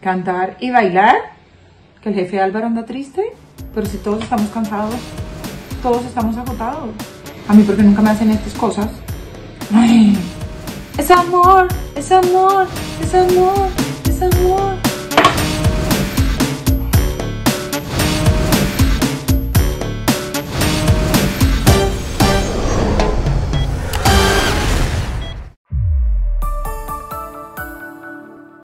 cantar y bailar. Que el jefe Álvaro anda triste. Pero si todos estamos cansados, todos estamos agotados. A mí porque nunca me hacen estas cosas. Ay, es amor, es amor, es amor.